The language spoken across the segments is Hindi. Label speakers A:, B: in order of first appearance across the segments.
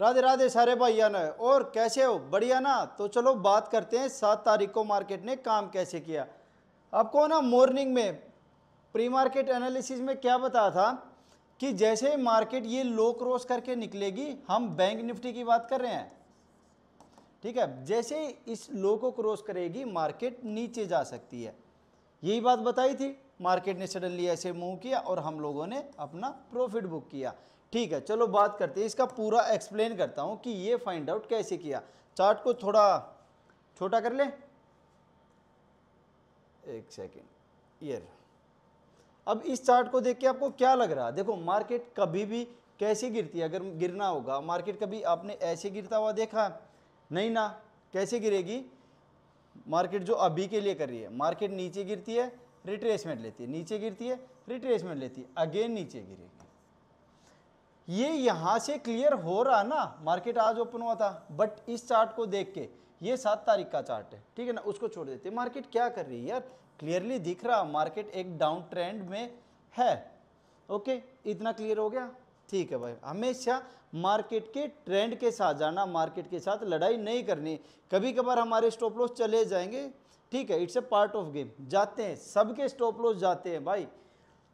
A: राधे राधे सारे भैया ने, और कैसे हो? बढ़िया ना? तो चलो बात करते हैं सात तारीख को मार्केट ने काम कैसे किया। आपको ना मॉर्निंग में प्री मार्केट एनालिसिस में क्या बताया था कि जैसे ही मार्केट ये लो क्रॉस करके निकलेगी, हम बैंक निफ्टी की बात कर रहे हैं। ठीक है? जैसे इस लो को क्रॉस करेगी मार्केट नीचे जा सकती है। यही बात बताई थी। मार्केट ने सडनली ऐसे मूव किया और हम लोगों ने अपना प्रॉफिट बुक किया। ठीक है, चलो बात करते हैं। इसका पूरा एक्सप्लेन करता हूँ कि ये फाइंड आउट कैसे किया। चार्ट को थोड़ा छोटा कर ले। एक सेकेंड ईयर अब इस चार्ट को देख के आपको क्या लग रहा है? देखो मार्केट कभी भी कैसे गिरती है? अगर गिरना होगा मार्केट कभी आपने ऐसे गिरता हुआ देखा? नहीं ना। कैसे गिरेगी? मार्केट जो अभी के लिए कर रही है मार्केट नीचे गिरती है रिट्रेसमेंट लेती है। नीचे गिरती है रिट्रेसमेंट लेती है। अगेन नीचे गिरेगी। ये यहाँ से क्लियर हो रहा ना मार्केट आज ओपन हुआ था बट इस चार्ट को देख के, ये सात तारीख का चार्ट है, ठीक है ना, उसको छोड़ देते मार्केट क्या कर रही है यार? क्लियरली दिख रहा मार्केट एक डाउन ट्रेंड में है ओके इतना क्लियर हो गया? ठीक है भाई, हमेशा मार्केट के ट्रेंड के साथ जाना मार्केट के साथ लड़ाई नहीं करनी। कभी कभार हमारे स्टॉप लॉस चले जाएँगे, ठीक है it's a part of game जाते हैं, सबके स्टॉप लॉस जाते हैं भाई,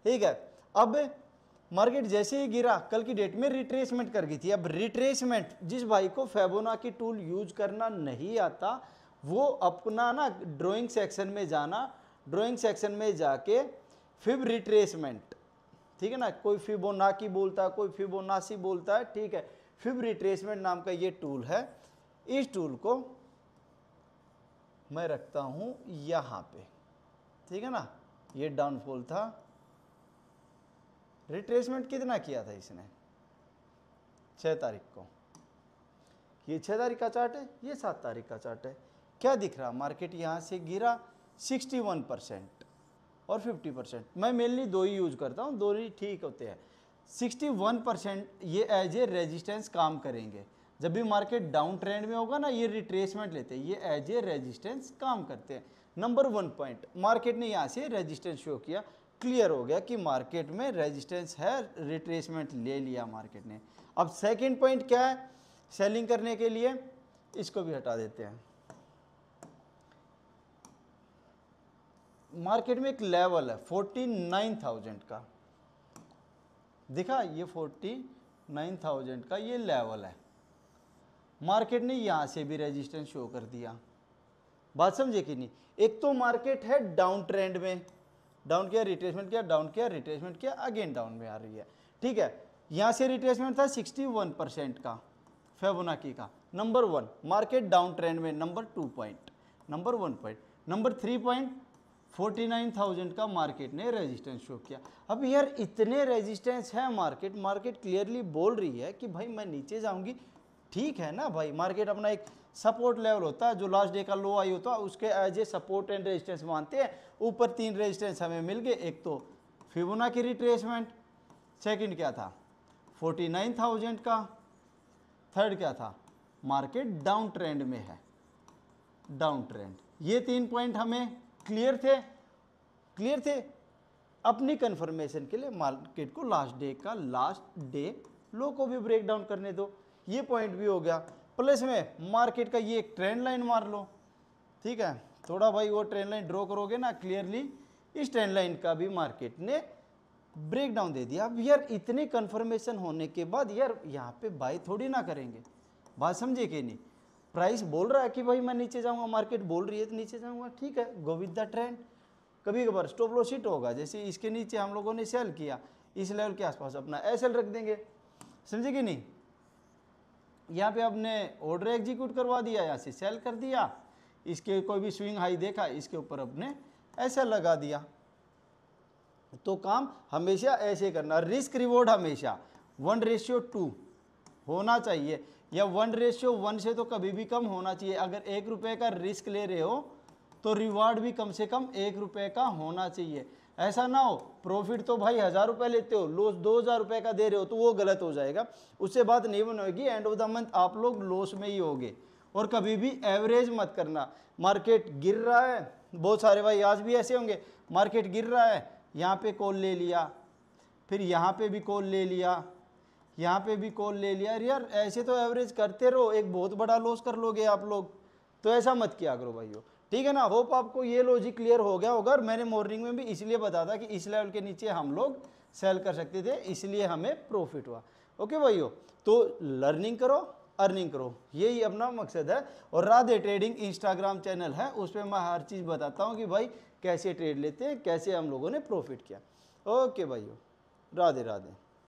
A: ठीक है? अब मार्केट जैसे ही गिरा, कल की डेट में रिट्रेसमेंट कर गई थी। अब रिट्रेसमेंट जिस भाई को फेबोना की टूल यूज़ करना नहीं आता, वो अपना ना ड्राइंग सेक्शन में जाना ड्राइंग सेक्शन में जाके फिब रिट्रेसमेंट ठीक है ना? कोई फिबोनाकी बोलता है, कोई फिबोनासी बोलता है, ठीक है। फिब रिट्रेसमेंट नाम का ये टूल है। इस टूल को मैं रखता हूँ यहाँ पे। ठीक है ना? ये डाउनफॉल था। रिट्रेसमेंट कितना किया था इसने? छः तारीख को। ये छः तारीख का चार्ट है, ये सात तारीख का चार्ट है। क्या दिख रहा? मार्केट यहाँ से गिरा 61 परसेंट और 50 परसेंट। मैं मेनली दो ही यूज़ करता हूँ, दो ही ठीक होते हैं। 61 परसेंट ये एज ए रेजिस्टेंस काम करेंगे। जब भी मार्केट डाउन ट्रेंड में होगा ना, ये रिट्रेसमेंट लेते हैं। ये एज ए रेजिस्टेंस काम करते हैं। नंबर वन पॉइंट मार्केट ने यहाँ से रेजिस्टेंस शो किया। क्लियर हो गया कि मार्केट में रेजिस्टेंस है रिट्रेसमेंट ले लिया मार्केट ने। अब सेकंड पॉइंट क्या है? सेलिंग करने के लिए, इसको भी हटा देते हैं। मार्केट में एक लेवल है फोर्टी नाइन थाउज़ेंड का। देखा, ये फोर्टी नाइन थाउज़ेंड का ये लेवल है। मार्केट ने यहाँ से भी रेजिस्टेंस शो कर दिया। बात समझे कि नहीं? एक तो मार्केट है डाउन ट्रेंड में। डाउन किया रिट्रेसमेंट किया डाउन किया रिट्रेसमेंट किया अगेन डाउन में आ रही है। ठीक है? यहाँ से रिट्रेसमेंट था 61 परसेंट का फेबोनाकी का। Number one market down trend में number two point number one point number three point forty nine thousand का मार्केट ने रेजिस्टेंस शो किया। अब यार इतने रेजिस्टेंस है मार्केट मार्केट क्लियरली बोल रही है कि भाई मैं नीचे जाऊँगी। ठीक है ना भाई? मार्केट अपना एक सपोर्ट लेवल होता है, जो लास्ट डे का लो आई होता है, उसके as a support and resistance मानते हैं। ऊपर तीन रेजिस्टेंस हमें मिल गए, एक तो फिबोना की रिट्रेसमेंट सेकंड क्या था? फोर्टी नाइन थाउज़ेंड का थर्ड क्या था? मार्केट डाउन ट्रेंड में है। डाउन ट्रेंड ये तीन पॉइंट हमें क्लियर थे। क्लियर थे अपनी कंफर्मेशन के लिए मार्केट को लास्ट डे का लास्ट डे लो को भी ब्रेक डाउन करने दो। ये पॉइंट भी हो गया। प्लस में मार्केट का ये एक ट्रेंड लाइन मार लो। ठीक है? थोड़ा भाई वो ट्रेंड लाइन ड्रॉ करोगे ना क्लियरली इस ट्रेंड लाइन का भी मार्केट ने ब्रेक डाउन दे दिया। अब यार इतने कन्फर्मेशन होने के बाद यार यहाँ पे बाई थोड़ी ना करेंगे। बात समझे कि नहीं? प्राइस बोल रहा है कि भाई मैं नीचे जाऊँगा मार्केट बोल रही है तो नीचे जाऊँगा। ठीक है गो विद द ट्रेंड कभी कभार स्टॉप लॉस हिट होगा, जैसे इसके नीचे हम लोगों ने सेल किया, इस लेवल के आसपास अपना एस रख देंगे। समझे कि नहीं? यहाँ पे आपने ऑर्डर एग्जीक्यूट करवा दिया, यहाँ से सेल कर दिया, इसके कोई भी स्विंग हाई देखा, इसके ऊपर अपने ऐसा लगा दिया। तो काम हमेशा ऐसे करना रिस्क रिवॉर्ड हमेशा। वन रेशियो टू होना चाहिए, या वन रेशियो वन से तो कभी भी कम होना चाहिए। अगर एक रुपये का रिस्क ले रहे हो तो रिवार्ड भी कम से कम एक रुपये का होना चाहिए। ऐसा ना हो प्रॉफिट तो भाई हज़ार रुपये लेते हो लॉस दो हज़ार रुपये का दे रहे हो तो वो गलत हो जाएगा। उससे बात नहीं बनेगी एंड ऑफ़ द मंथ आप लोग लॉस में ही होगे। और कभी भी एवरेज मत करना। मार्केट गिर रहा है, बहुत सारे भाई आज भी ऐसे होंगे मार्केट गिर रहा है, यहाँ पे कॉल ले लिया, फिर यहाँ पे भी कॉल ले लिया, यहाँ पे भी कॉल ले लिया। यार, ऐसे तो एवरेज करते रहो, एक बहुत बड़ा लॉस कर लोगे आप लोग। तो ऐसा मत किया करो भाइयों। ठीक है ना? होप आपको ये लॉजिक क्लियर हो गया होगा मैंने मॉर्निंग में भी इसलिए बताया था कि इस लेवल के नीचे हम लोग सेल कर सकते थे, इसलिए हमें प्रॉफिट हुआ। ओके भाइयों तो लर्निंग करो अर्निंग करो। यही अपना मकसद है और राधे ट्रेडिंग इंस्टाग्राम चैनल है, उस पर मैं हर चीज़ बताता हूँ कि भाई कैसे ट्रेड लेते हैं, कैसे हम लोगों ने प्रॉफिट किया। ओके भाइयों, राधे राधे।